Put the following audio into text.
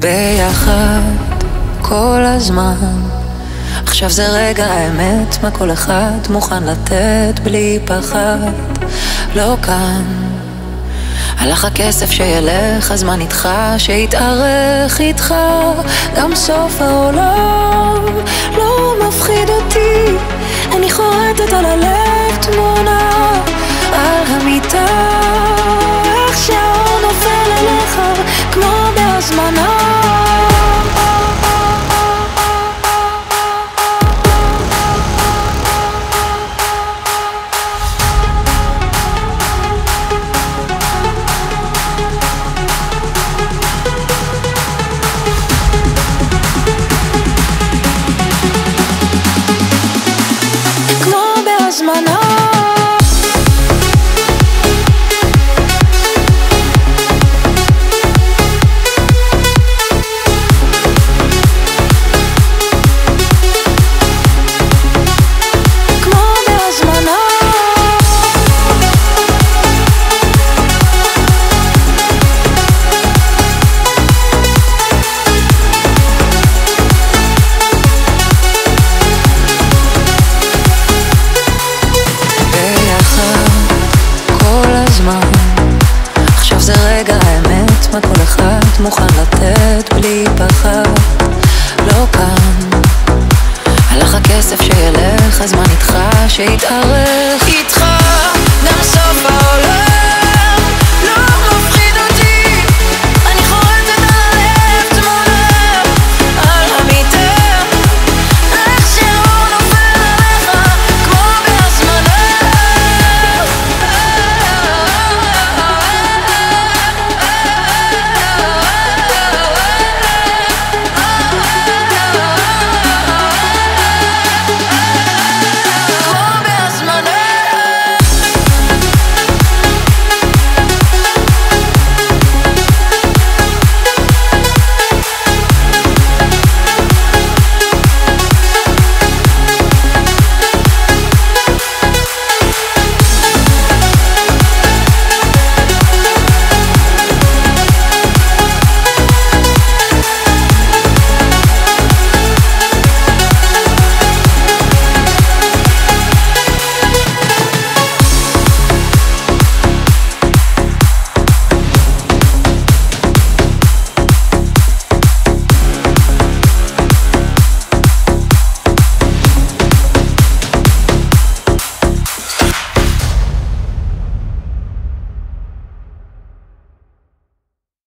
ביחד כל הזמן. עכשיו זה רגע האמת, מה כל אחד מוכן לתת בלי פחד? לא כאן. הלך הכסף שילך, הזמן איתך, שיתארך איתך. גם סוף העולם לא מפחיד אותי. אני חורטת על הלב My nose מה כל אחד מוכן לתת בלי פחד? לא כאן הלך הכסף שילך, הזמן איתך שיתארך